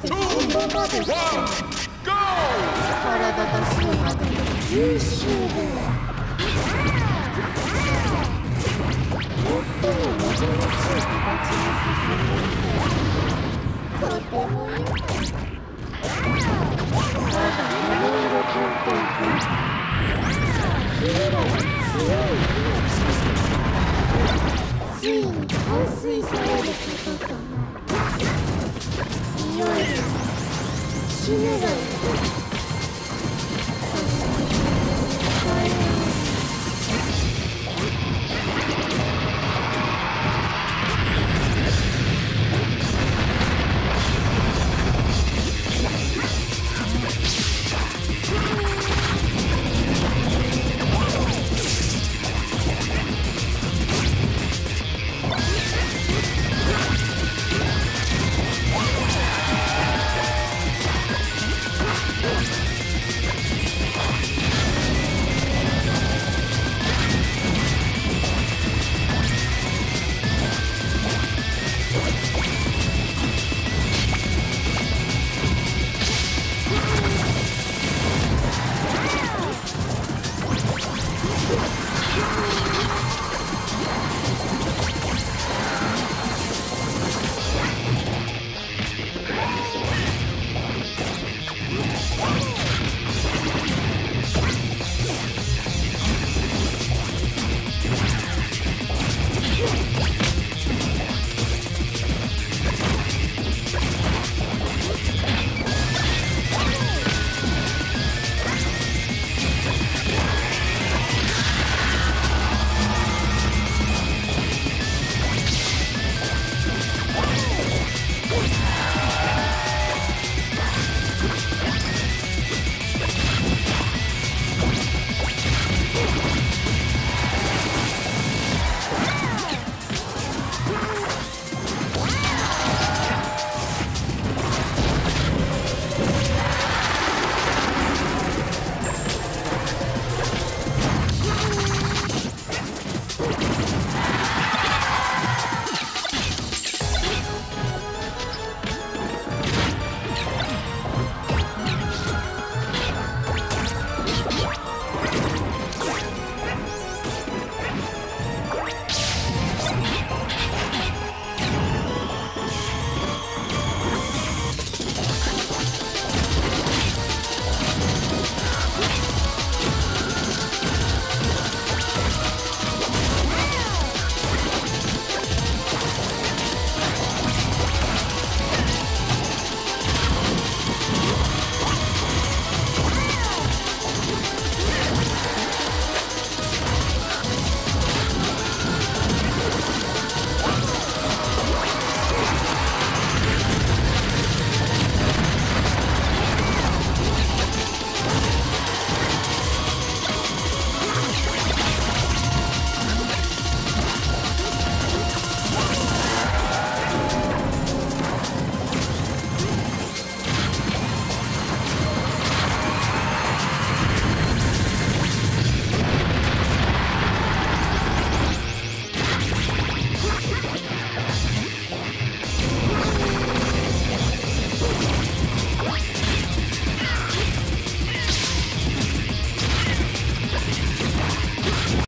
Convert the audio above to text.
体とシーマが吸収最も望しい形に進んでてとてもまだいいついに完遂されることか金メダ